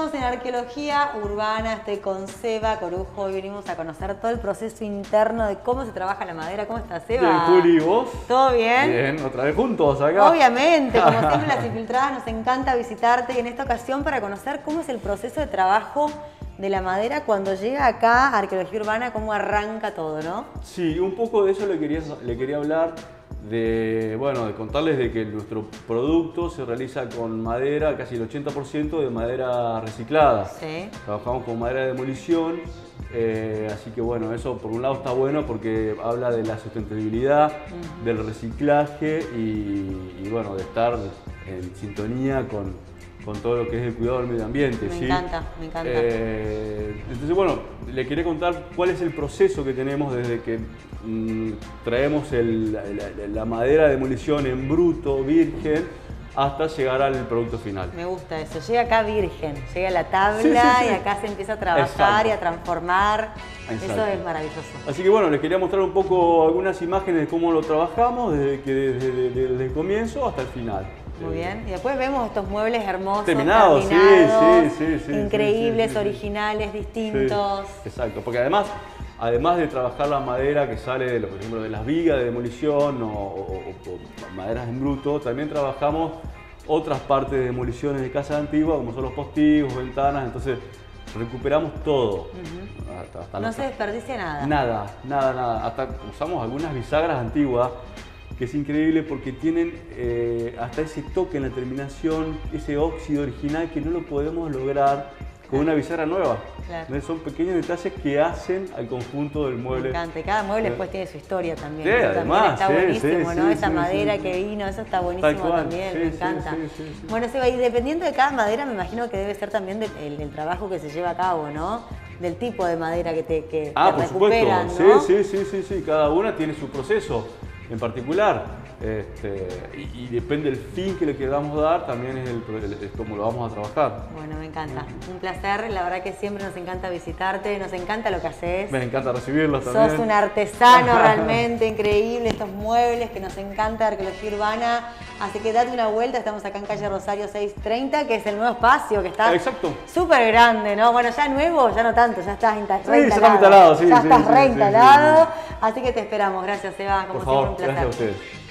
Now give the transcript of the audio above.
Arqueología Urbana, estoy con Seba Corujo. Hoy venimos a conocer todo el proceso interno de cómo se trabaja la madera. ¿Cómo estás, Seba? Bien, Juli, ¿y vos? ¿Todo bien? Bien, otra vez juntos acá. Obviamente, como siempre las infiltradas nos encanta visitarte y en esta ocasión para conocer cómo es el proceso de trabajo de la madera cuando llega acá a Arqueología Urbana, cómo arranca todo, ¿no? Sí, un poco de eso le quería, le quería hablar, de, bueno, de contarles de que nuestro producto se realiza con madera, casi el 80% de madera reciclada. Sí. Trabajamos con madera de demolición, eh, así que bueno, eso por un lado está bueno porque habla de la sustentabilidad, del reciclaje y, y, bueno, de estar en sintonía con, con todo lo que es el cuidado del medio ambiente. Me ¿sí? encanta, me encanta. Eh, entonces, bueno, le quería contar cuál es el proceso que tenemos desde que mm, traemos el- la, la- la madera de demolición en bruto, virgen, hasta llegar al producto final. Me gusta eso. Llega acá virgen, llega a la tabla Sí, sí, sí. y acá se empieza a trabajar Exacto. y a transformar. Eso es maravilloso. Así que bueno, les quería mostrar un poco algunas imágenes de cómo lo trabajamos desde, que, desde, desde- desde el comienzo hasta el final. Muy bien. Y después vemos estos muebles hermosos, Terminados, sí, terminados, sí, sí, sí, increíbles, originales, distintos. exacto, porque además, además de trabajar la madera que sale, de, por ejemplo, de las vigas de demolición o, o- o- o maderas en bruto, también trabajamos otras partes de demoliciones de casas antiguas, como son los postigos, ventanas, entonces recuperamos todo. Hasta- hasta No se desperdicia nada. Nada, nada, nada. Hasta usamos algunas bisagras antiguas, que es increíble porque tienen eh, hasta ese toque en la terminación, ese óxido original que no lo podemos lograr con una bisagra nueva. Claro. Son pequeños detalles que hacen al conjunto del Me mueble. encanta. Y cada mueble Eh, después tiene su historia también. Sí, Eso también además, está sí, buenísimo, sí, ¿no? Esa madera que vino, eso está buenísimo también, me encanta. sí, sí, sí. Bueno, Seba, y dependiendo de cada madera, me imagino que debe ser también del el, el trabajo que se lleva a cabo, ¿no? Del tipo de madera que te, que Ah, te por recuperan, supuesto. ¿no? Sí, sí, sí, sí, sí. Cada una tiene su proceso en particular. Este, y, y depende del fin que le queramos dar, también es, el, el- es como lo vamos a trabajar. Bueno, me encanta. Un placer. La verdad que siempre nos encanta visitarte, nos encanta lo que haces. Me encanta recibirlos también. Sos un artesano realmente increíble, estos muebles que nos encanta, arqueología urbana. Así que date una vuelta, estamos acá en calle Rosario 630, que es el nuevo espacio que está súper grande, ¿no? Bueno, ya nuevo, ya no tanto, ya estás insta- Sí, ya reinstalado. está instalado, sí, Ya sí, estás sí, reinstalado. Sí, Así que te esperamos. Gracias, Eva. Como Por siempre, favor, un placer. gracias a ustedes.